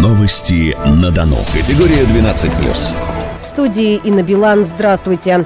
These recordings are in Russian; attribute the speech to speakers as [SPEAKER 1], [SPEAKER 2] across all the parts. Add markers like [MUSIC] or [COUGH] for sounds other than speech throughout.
[SPEAKER 1] Новости на Дону. Категория 12+.
[SPEAKER 2] В студии Инна Билан. Здравствуйте.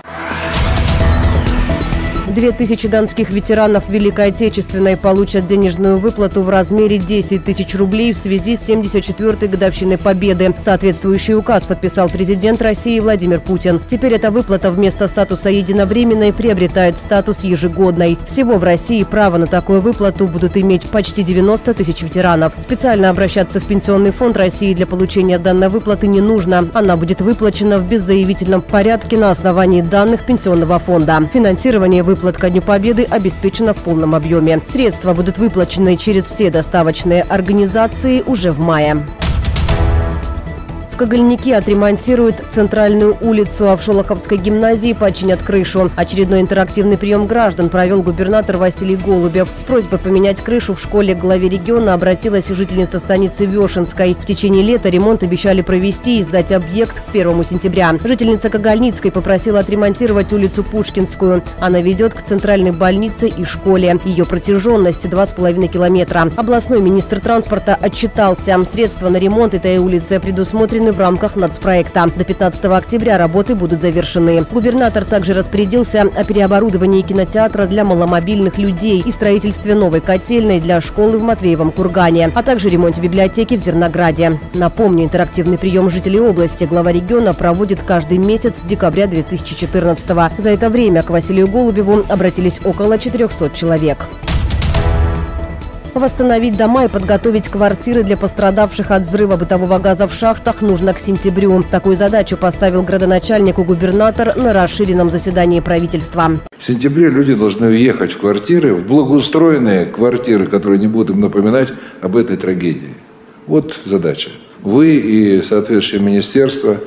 [SPEAKER 2] Две тысячи донских ветеранов Великой Отечественной получат денежную выплату в размере 10 тысяч рублей в связи с 74-й годовщиной Победы. Соответствующий указ подписал президент России Владимир Путин. Теперь эта выплата вместо статуса единовременной приобретает статус ежегодной. Всего в России право на такую выплату будут иметь почти 90 тысяч ветеранов. Специально обращаться в Пенсионный фонд России для получения данной выплаты не нужно. Она будет выплачена в беззаявительном порядке на основании данных Пенсионного фонда. Финансирование выплаты выплат ко Дню Победы обеспечена в полном объеме. Средства будут выплачены через все доставочные организации уже в мае. В Когольнике отремонтируют центральную улицу, а в Шолоховской гимназии починят крышу. Очередной интерактивный прием граждан провел губернатор Василий Голубев. С просьбой поменять крышу в школе к главе региона обратилась жительница станицы Вешенской. В течение лета ремонт обещали провести и сдать объект к 1 сентября. Жительница Когольницкой попросила отремонтировать улицу Пушкинскую. Она ведет к центральной больнице и школе. Ее протяженность 2,5 километра. Областной министр транспорта отчитался. Средства на ремонт этой улицы предусмотрены в рамках нацпроекта. До 15 октября работы будут завершены. Губернатор также распорядился о переоборудовании кинотеатра для маломобильных людей и строительстве новой котельной для школы в Матвеевом Кургане, а также ремонте библиотеки в Зернограде. Напомню, интерактивный прием жителей области глава региона проводит каждый месяц с декабря 2014 -го. За это время к Василию Голубеву обратились около 400 человек. Восстановить дома и подготовить квартиры для пострадавших от взрыва бытового газа в шахтах нужно к сентябрю. Такую задачу поставил градоначальнику губернатор на расширенном заседании правительства.
[SPEAKER 3] В сентябре люди должны уехать в квартиры, в благоустроенные квартиры, которые не будут им напоминать об этой трагедии. Вот задача. Вы и соответствующее министерство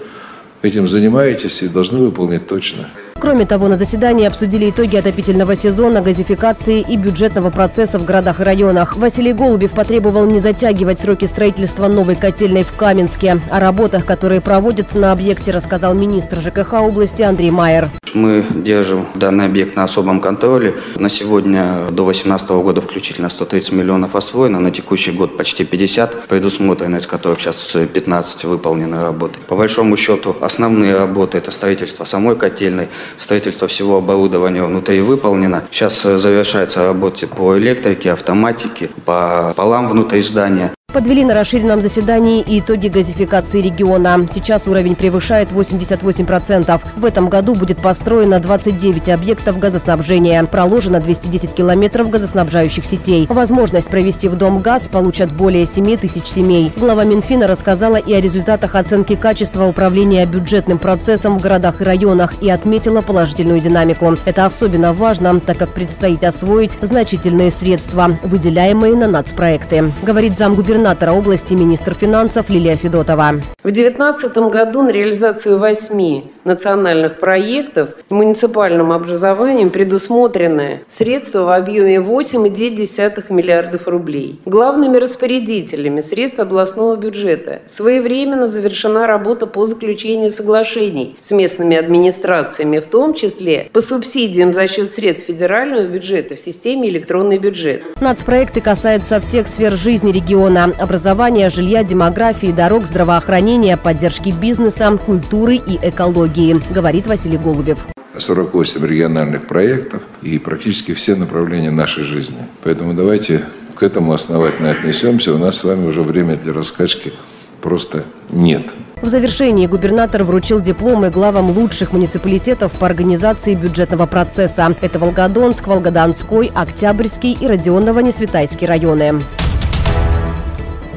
[SPEAKER 3] этим занимаетесь и должны выполнить точно.
[SPEAKER 2] Кроме того, на заседании обсудили итоги отопительного сезона, газификации и бюджетного процесса в городах и районах. Василий Голубев потребовал не затягивать сроки строительства новой котельной в Каменске. О работах, которые проводятся на объекте, рассказал министр ЖКХ области Андрей Майер.
[SPEAKER 4] Мы держим данный объект на особом контроле. На сегодня до 2018 года включительно 130 миллионов освоено, на текущий год почти 50, предусмотрено из которых сейчас 15 выполнены работы. По большому счету основные работы – это строительство самой котельной, Строительство всего оборудования внутри выполнено. Сейчас э, завершается работа по электрике, автоматике, по полам внутри здания.
[SPEAKER 2] Подвели на расширенном заседании итоги газификации региона. Сейчас уровень превышает 88%. В этом году будет построено 29 объектов газоснабжения. Проложено 210 километров газоснабжающих сетей. Возможность провести в дом газ получат более 7 тысяч семей. Глава Минфина рассказала и о результатах оценки качества управления бюджетным процессом в городах и районах и отметила положительную динамику. Это особенно важно, так как предстоит освоить значительные средства, выделяемые на нацпроекты, говорит замгубернатора губернатора области министр финансов Лилия Федотова.
[SPEAKER 5] В 2019 году на реализацию восьми национальных проектов муниципальным образованием предусмотрены средства в объеме 8,9 миллиардов рублей. Главными распорядителями средств областного бюджета своевременно завершена работа по заключению соглашений с местными администрациями, в том числе по субсидиям за счет средств федерального бюджета в системе электронный бюджет.
[SPEAKER 2] Нацпроекты касаются всех сфер жизни региона – образования, жилья, демографии, дорог, здравоохранения, поддержки бизнеса, культуры и экологии, говорит Василий Голубев.
[SPEAKER 3] 48 региональных проектов и практически все направления нашей жизни. Поэтому давайте к этому основательно отнесемся. У нас с вами уже время для раскачки просто нет.
[SPEAKER 2] В завершении губернатор вручил дипломы главам лучших муниципалитетов по организации бюджетного процесса. Это Волгодонск, Волгодонской, Октябрьский и Родионово-Несветайский районы.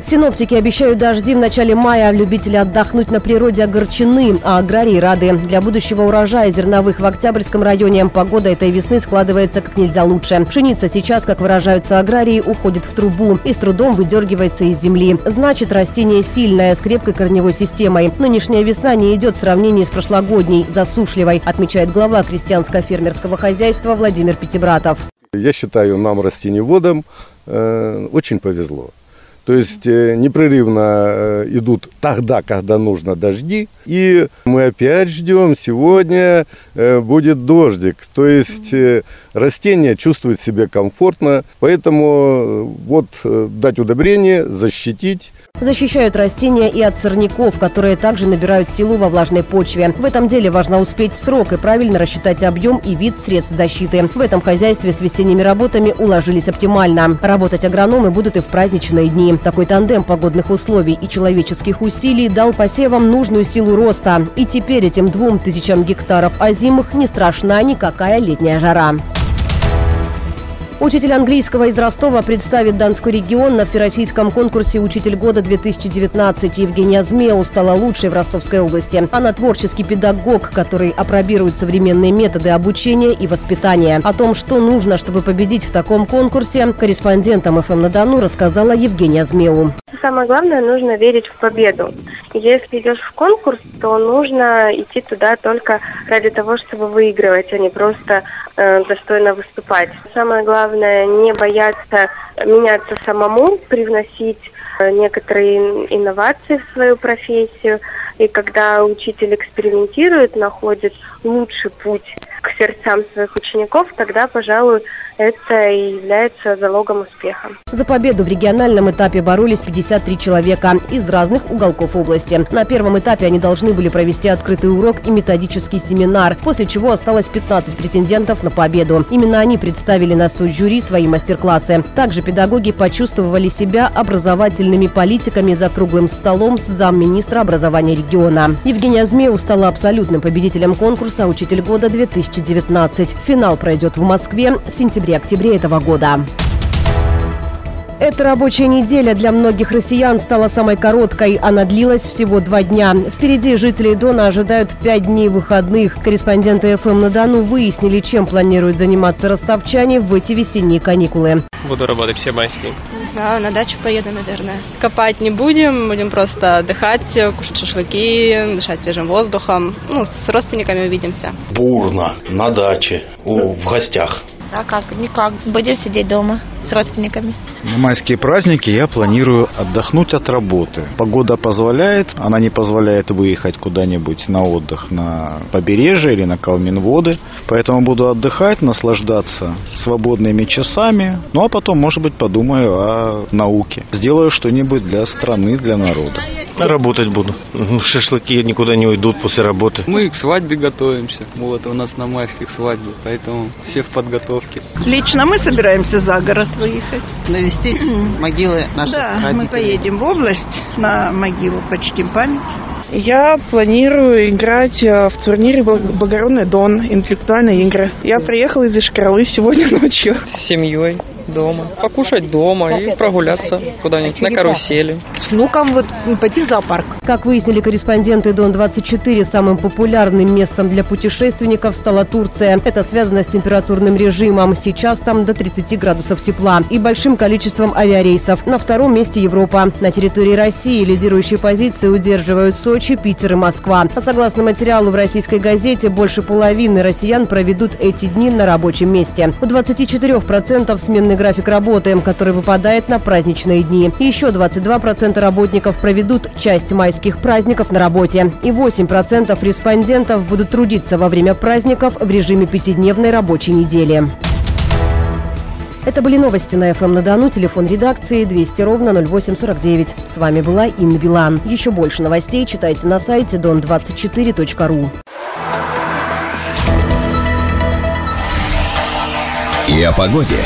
[SPEAKER 2] Синоптики обещают дожди в начале мая. Любители отдохнуть на природе огорчены, а аграрии рады. Для будущего урожая зерновых в Октябрьском районе погода этой весны складывается как нельзя лучше. Пшеница сейчас, как выражаются аграрии, уходит в трубу и с трудом выдергивается из земли. Значит, растение сильное, с крепкой корневой системой. Нынешняя весна не идет в сравнении с прошлогодней, засушливой, отмечает глава крестьянско-фермерского хозяйства Владимир Пятибратов.
[SPEAKER 6] Я считаю, нам растениеводам э, очень повезло. То есть э, непрерывно э, идут тогда, когда нужно дожди. И мы опять ждем, сегодня э, будет дождик. То есть растения чувствуют себя комфортно. Поэтому вот дать удобрение, защитить.
[SPEAKER 2] Защищают растения и от сорняков, которые также набирают силу во влажной почве. В этом деле важно успеть в срок и правильно рассчитать объем и вид средств защиты. В этом хозяйстве с весенними работами уложились оптимально. Работать агрономы будут и в праздничные дни. Такой тандем погодных условий и человеческих усилий дал посевам нужную силу роста. И теперь этим двум тысячам гектаров озимых не страшна никакая летняя жара. Учитель английского из Ростова представит Донской регион на всероссийском конкурсе «Учитель года-2019». Евгения Змеу стала лучшей в Ростовской области. Она творческий педагог, который опробирует современные методы обучения и воспитания. О том, что нужно, чтобы победить в таком конкурсе, корреспондентам ФМ на Дону рассказала Евгения Змеу.
[SPEAKER 7] Самое главное, нужно верить в победу. Если идешь в конкурс, то нужно идти туда только ради того, чтобы выигрывать, а не просто э, достойно выступать. Самое главное, не бояться меняться самому, привносить э, некоторые инновации в свою профессию. И когда учитель экспериментирует, находит лучший путь к сердцам своих учеников, тогда, пожалуй, это и является залогом успеха.
[SPEAKER 2] За победу в региональном этапе боролись 53 человека из разных уголков области. На первом этапе они должны были провести открытый урок и методический семинар, после чего осталось 15 претендентов на победу. Именно они представили на суд жюри свои мастер-классы. Также педагоги почувствовали себя образовательными политиками за круглым столом с замминистра образования региона. Евгения Змеу стала абсолютным победителем конкурса «Учитель года 2019». Финал пройдет в Москве в сентябре-октябре этого года. Эта рабочая неделя для многих россиян стала самой короткой. Она длилась всего два дня. Впереди жителей Дона ожидают пять дней выходных. Корреспонденты ФМ на Дону выяснили, чем планируют заниматься ростовчане в эти весенние каникулы.
[SPEAKER 8] Буду работать все майские.
[SPEAKER 9] Не знаю, на дачу поеду, наверное. Копать не будем, будем просто отдыхать, кушать шашлыки, дышать свежим воздухом. Ну, с родственниками увидимся.
[SPEAKER 10] Бурно, на даче, у, в гостях.
[SPEAKER 11] А как? Никак. Будем сидеть дома с родственниками.
[SPEAKER 12] На майские праздники я планирую отдохнуть от работы. Погода позволяет, она не позволяет выехать куда-нибудь на отдых на побережье или на Калминводы. Поэтому буду отдыхать, наслаждаться свободными часами. Ну а потом, может быть, подумаю о науке. Сделаю что-нибудь для страны, для народа.
[SPEAKER 10] Работать буду. Шашлыки никуда не уйдут после работы.
[SPEAKER 8] Мы к свадьбе готовимся. Вот у нас на майских свадьбе, поэтому все в подготовке.
[SPEAKER 13] Лично мы собираемся за город выехать.
[SPEAKER 14] Навестить могилы наших
[SPEAKER 13] Да,
[SPEAKER 14] родителей.
[SPEAKER 13] мы поедем в область на могилу, почтим память.
[SPEAKER 15] Я планирую играть э, в турнире «Благ- «Благородный Дон», интеллектуальные игры. Я приехала из Ишкаралы сегодня [LAUGHS] ночью.
[SPEAKER 16] С семьей дома. Покушать дома и прогуляться куда-нибудь на карусели.
[SPEAKER 17] С внуком вот пойти в зоопарк.
[SPEAKER 2] Как выяснили корреспонденты Дон-24, самым популярным местом для путешественников стала Турция. Это связано с температурным режимом. Сейчас там до 30 градусов тепла и большим количеством авиарейсов. На втором месте Европа. На территории России лидирующие позиции удерживают Сочи, Питер и Москва. А согласно материалу в российской газете, больше половины россиян проведут эти дни на рабочем месте. У 24% сменный график работы, который выпадает на праздничные дни. Еще 22% работников проведут часть майских праздников на работе. И 8% респондентов будут трудиться во время праздников в режиме пятидневной рабочей недели. Это были новости на FM на Дону. Телефон редакции 200 ровно 0849. С вами была Инна Билан. Еще больше новостей читайте на сайте don24.ru.
[SPEAKER 1] И о погоде.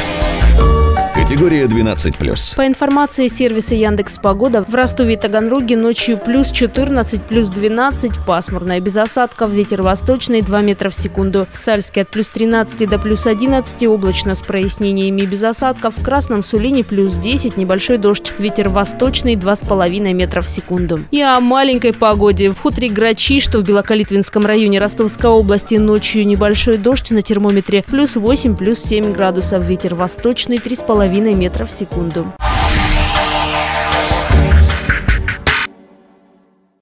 [SPEAKER 1] Категория 12+.
[SPEAKER 18] По информации сервиса Яндекс Погода, в Ростове и Таганроге ночью плюс 14, плюс 12, пасмурно и без осадков, ветер восточный 2 метра в секунду. В Сальске от плюс 13 до плюс 11, облачно с прояснениями без осадков. В Красном Сулине плюс 10, небольшой дождь, ветер восточный 2,5 метра в секунду. И о маленькой погоде. В хуторе Грачи, что в Белокалитвинском районе Ростовской области, ночью небольшой дождь на термометре плюс 8, плюс 7 градусов, ветер восточный 3,5 метра в секунду.